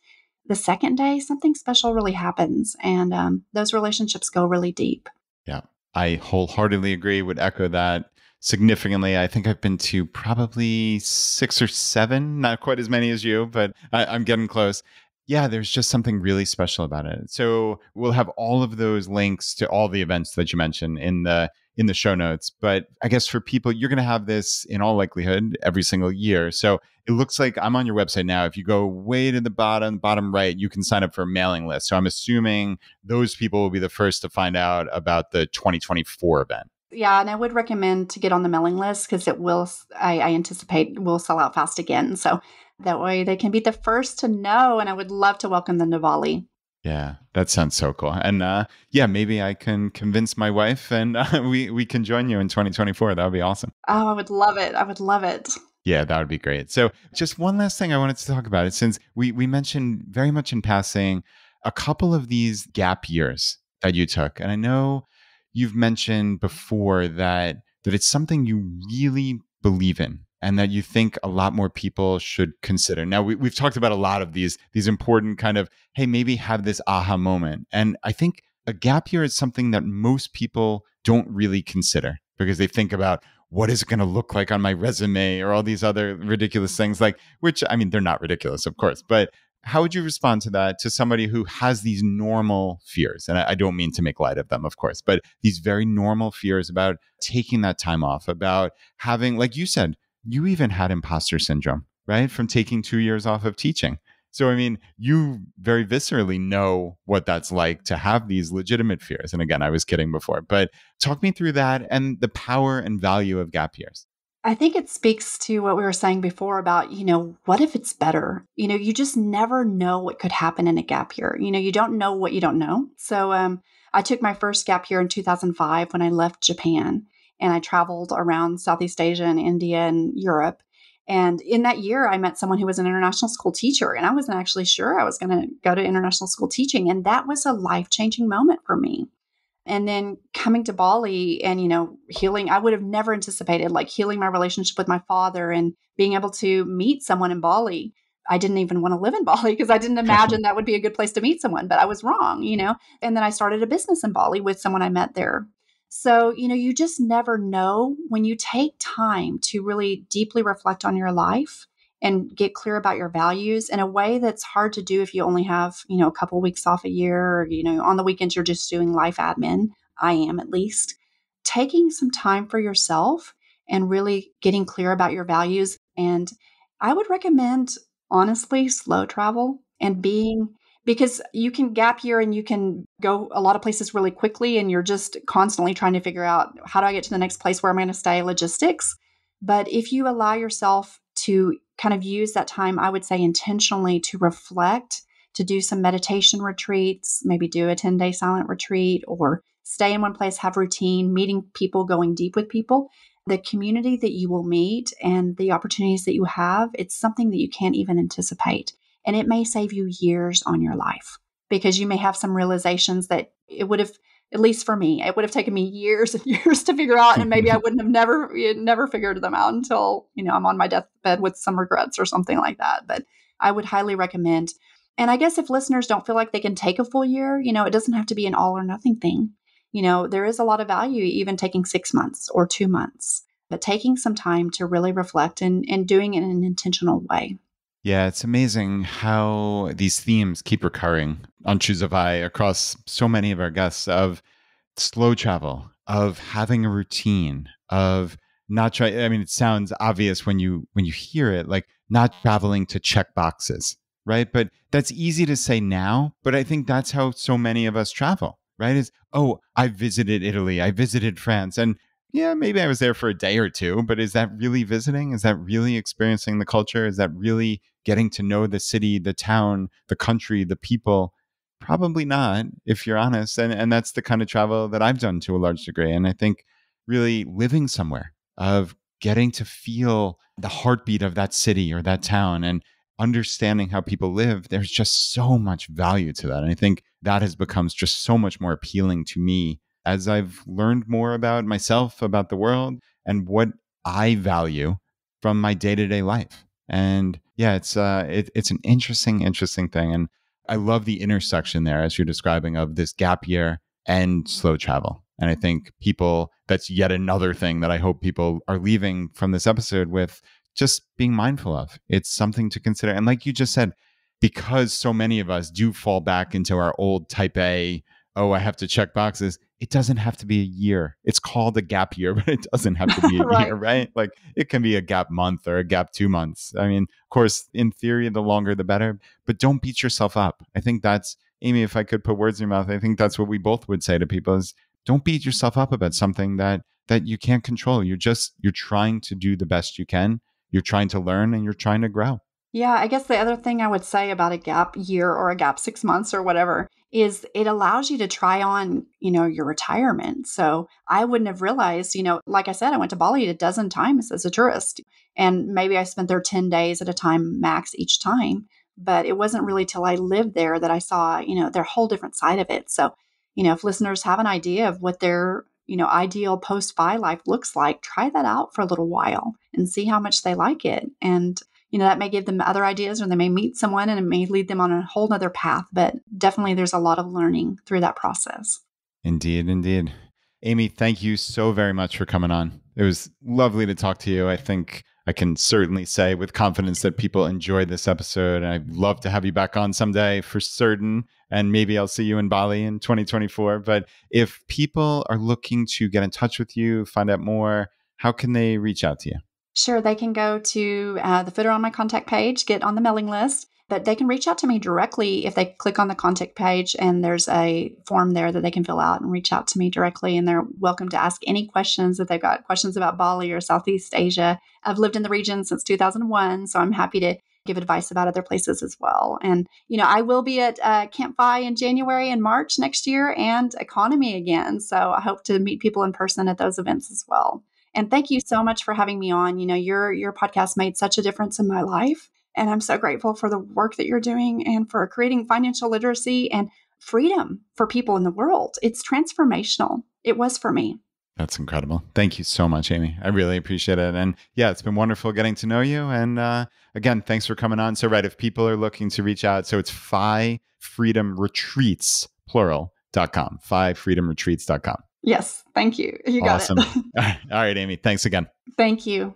The second day, something special really happens, and um, those relationships go really deep. Yeah, I wholeheartedly agree. Would echo that significantly. I think I've been to probably six or seven, not quite as many as you, but I, am getting close yeah, there's just something really special about it. So we'll have all of those links to all the events that you mentioned in the in the show notes. But I guess for people, you're going to have this in all likelihood every single year. So it looks like I'm on your website now. If you go way to the bottom, bottom right, you can sign up for a mailing list. So I'm assuming those people will be the first to find out about the 2024 event. Yeah, and I would recommend to get on the mailing list because it will, I, I, anticipate, will sell out fast again. So that way they can be the first to know. And I would love to welcome them to Bali. Yeah, that sounds so cool. And uh, yeah, maybe I can convince my wife and uh, we, we can join you in 2024. That would be awesome. Oh, I would love it. I would love it. Yeah, that would be great. So, just one last thing I wanted to talk about it since we, we mentioned very much in passing a couple of these gap years that you took. And I know you've mentioned before that that it's something you really believe in and that you think a lot more people should consider. Now we, have talked about a lot of these these important kind of hey maybe have this aha moment, and I think a gap year is something that most people don't really consider because they think about what is it going to look like on my resume or all these other ridiculous things like which I mean they're not ridiculous of course, but how would you respond to that to somebody who has these normal fears? And I, I, don't mean to make light of them, of course, but these very normal fears about taking that time off, about having, like you said, you even had imposter syndrome, right? From taking two years off of teaching. So, I mean, you very viscerally know what that's like to have these legitimate fears. And again, I was kidding before, but talk me through that and the power and value of gap years. I think it speaks to what we were saying before about, you know, what if it's better? You know, you just never know what could happen in a gap year. You know, you don't know what you don't know. So, um, I took my first gap year in 2005 when I left Japan and I traveled around Southeast Asia and India and Europe. And in that year, I met someone who was an international school teacher, and I wasn't actually sure I was going to go to international school teaching. And that was a life changing moment for me. And then coming to Bali and, you know, healing, I would have never anticipated like healing my relationship with my father and being able to meet someone in Bali. I didn't even want to live in Bali because I didn't imagine that would be a good place to meet someone, but I was wrong, you know. And then I started a business in Bali with someone I met there. So, you know, you just never know when you take time to really deeply reflect on your life and get clear about your values in a way that's hard to do if you only have, you know, a couple weeks off a year or, you know, on the weekends you're just doing life admin. I am at least. Taking some time for yourself and really getting clear about your values. And I would recommend, honestly, slow travel and being because you can gap year and you can go a lot of places really quickly and you're just constantly trying to figure out how do I get to the next place where I'm going to stay logistics. But if you allow yourself to kind of use that time, I would say intentionally to reflect, to do some meditation retreats, maybe do a 10 day silent retreat or stay in one place, have routine, meeting people, going deep with people. The community that you will meet and the opportunities that you have, it's something that you can't even anticipate and it may save you years on your life. because you may have some realizations that it would have at least for me it would have taken me years and years to figure out and maybe i wouldn't have never never figured them out until you know i'm on my deathbed with some regrets or something like that but i would highly recommend and i guess if listeners don't feel like they can take a full year you know it doesn't have to be an all or nothing thing you know there is a lot of value even taking six months or two months but taking some time to really reflect and, and doing it in an intentional way yeah, it's amazing how these themes keep recurring on Choose FI across so many of our guests of slow travel, of having a routine, of not try I mean it sounds obvious when you when you hear it, like not traveling to check boxes, right? But that's easy to say now, but I think that's how so many of us travel, right? Is oh, I visited Italy, I visited France, and yeah, maybe I was there for a day or two, but is that really visiting? Is that really experiencing the culture? Is that really getting to know the city, the town, the country, the people? Probably not, if you're honest. And and that's the kind of travel that I've done to a large degree. And I think really living somewhere of getting to feel the heartbeat of that city or that town and understanding how people live, there's just so much value to that. And I think that has become just so much more appealing to me as I've learned more about myself, about the world, and what I value from my day to day life. And yeah, it's uh, it, it's an interesting, interesting thing, and I love the intersection there as you're describing of this gap year and slow travel. And I think people, that's yet another thing that I hope people are leaving from this episode with just being mindful of. It's something to consider. And like you just said, because so many of us do fall back into our old type A, oh, I have to check boxes, it doesn't have to be a year. It's called a gap year, but it doesn't have to be a right. year, right? Like it can be a gap month or a gap two months. I mean, of course, in theory, the longer the better, but don't beat yourself up. I think that's, Amy, if I could put words in your mouth, I think that's what we both would say to people is don't beat yourself up about something that that you can't control. You're just you're trying to do the best you can. You're trying to learn and you're trying to grow. Yeah, I guess the other thing I would say about a gap year or a gap 6 months or whatever is it allows you to try on, you know, your retirement. So I wouldn't have realized, you know, like I said, I went to Bali a dozen times as a tourist and maybe I spent there 10 days at a time max each time. But it wasn't really till I lived there that I saw, you know, their whole different side of it. So, you know, if listeners have an idea of what their, you know, ideal post FI life looks like, try that out for a little while and see how much they like it. And you know, that may give them other ideas or they may meet someone and it may lead them on a whole other path. But definitely there's a lot of learning through that process. Indeed, indeed. Amy, thank you so very much for coming on. It was lovely to talk to you. I think I can certainly say with confidence that people enjoyed this episode. And I'd love to have you back on someday for certain. And maybe I'll see you in Bali in 2024. But if people are looking to get in touch with you, find out more, how can they reach out to you? Sure, they can go to uh, the footer on my contact page, get on the mailing list, but they can reach out to me directly if they click on the contact page and there's a form there that they can fill out and reach out to me directly. And they're welcome to ask any questions if they've got questions about Bali or Southeast Asia. I've lived in the region since 2001, so I'm happy to give advice about other places as well. And, you know, I will be at uh, Camp FI in January and March next year and EconoMe again. So I hope to meet people in person at those events as well. And thank you so much for having me on. You know, your your podcast made such a difference in my life, and I'm so grateful for the work that you're doing and for creating financial literacy and freedom for people in the world. It's transformational. It was for me. That's incredible. Thank you so much, Amy. I really appreciate it. And yeah, it's been wonderful getting to know you. And uh, again, thanks for coming on. So, right, if people are looking to reach out, so it's FI Freedom Retreats, plural.com, FIFreedomretreats.com. Yes. Thank you. You got awesome. it. All right, Amy. Thanks again. Thank you.